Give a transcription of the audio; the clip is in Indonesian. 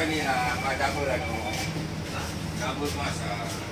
kanina, kadabol ano, double masa.